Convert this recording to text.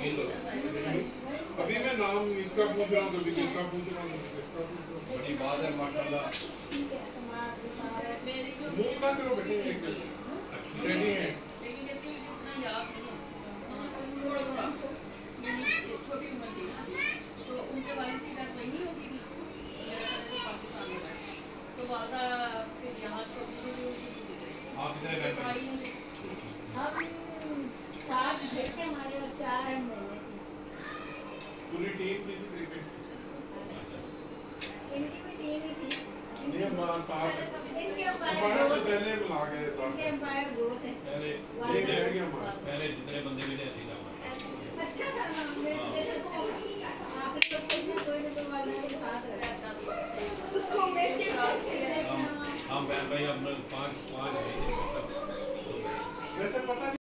अभी मैं नाम इसका पूछ रहा हूँ कभी किसका पूछ रहा हूँ? बड़ी बात है माशाल्लाह। मूव ना करो बेटे ट्रेनिंग है। हाँ, छोटी उम्र थी तो उनके वालिद की डेथ वहीं हो गई थी। मेरा तो पाकिस्तान में तो वादा फिर यहाँ छोटी छोटी चार पूरी टीम थी क्रिकेट इनकी भी टीम ही थी। नहीं हमारा साथ इनके अंपायर से पहले बुला गए इनके दस अंपायर दो थे पहले एक रह गया हमारा। पहले जितने बंदे भी थे ठीक अच्छा था ना मेरे को आखिर तो कोई ना कोई ना कोई वाला के साथ रहता उसको बैठ के हम हम भाई हम पाँच पाँच